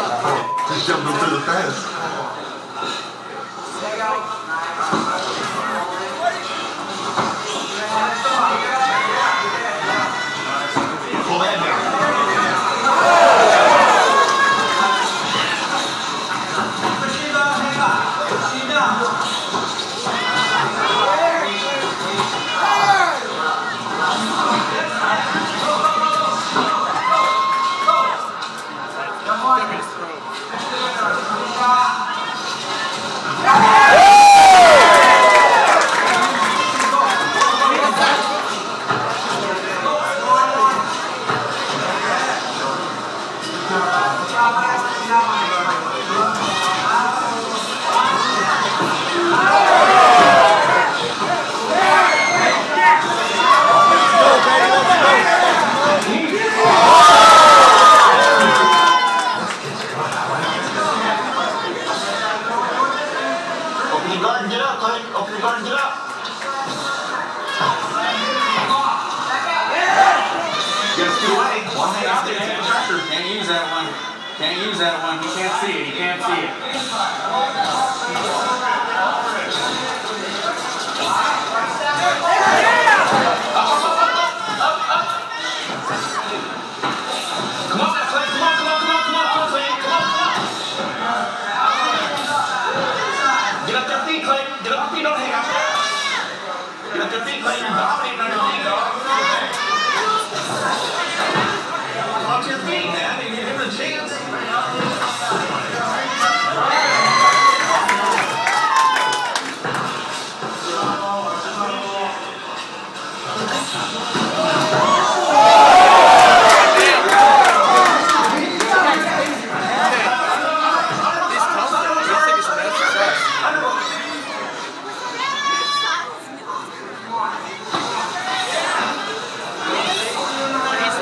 Just jump into the fence. Gracias. Clay. Open your guard and get up. Get two away. One hand out there, take the pressure. Can't use that one. Can't use that one. He can't see it. He can't see it. Your feet, dog. To your feet, man.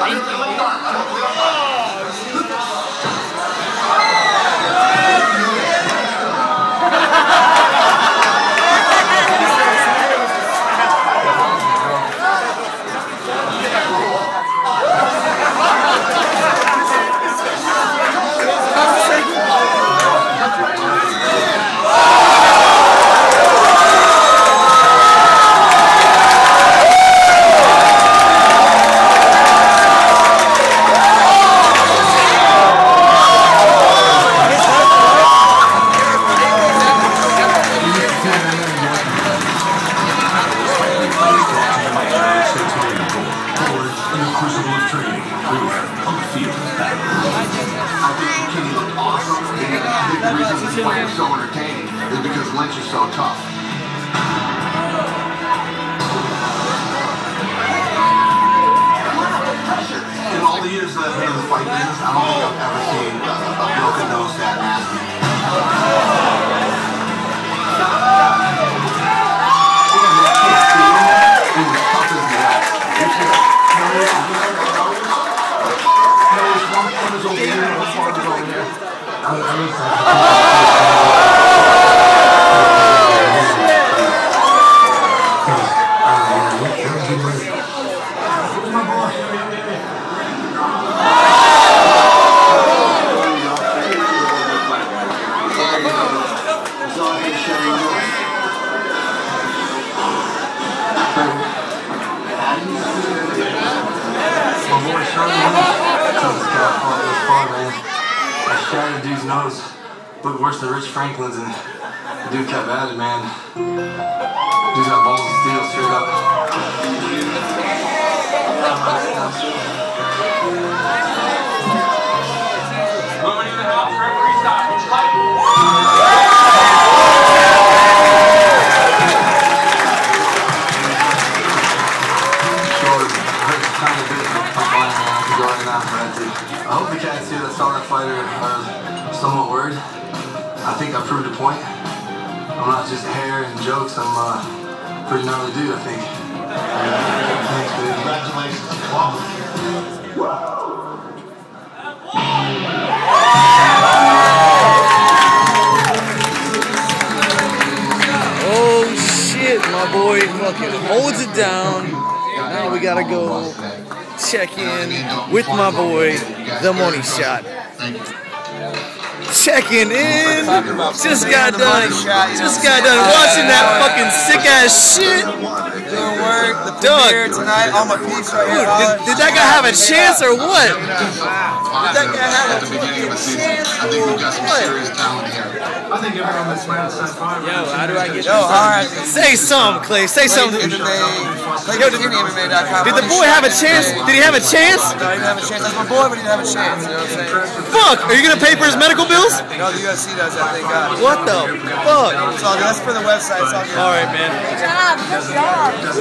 In the is over here, one arm is over here. I, I was My boy I shattered dude's nose. Looked worse than Rich Franklin's, and the dude kept at it, man. Dude's got balls of steel straight up. I hope the cats here that saw that fighter are somewhat worried. I think I proved a point. I'm not just hair and jokes. I'm uh, pretty gnarly dude, I think. Thanks, baby. Congratulations. Oh shit, my boy fucking holds it down. Now we gotta go check in with my boy, the money shot. Checking in. Just got done. Just got done watching that fucking sick ass shit. Doing work, the Dog. tonight, my peeps right. Dude, did, did that guy have a chance or what? Did that guy have a at the beginning think we've got some What? serious talent. Yo, how do I get Yo, alright. Say something, Clay. Say something. MMA. Like Yo, Yo, did- MMA.com. Did the boy have a chance? Did he have a chance? No, he didn't have a chance. That's my boy, but he didn't have a chance. You know what I'm saying? Fuck! Are you gonna pay for his medical bills? No, the UFC does that, thank God. What the fuck? It's all good. That's for the website. It's all good. All right, man. Good job. Good job.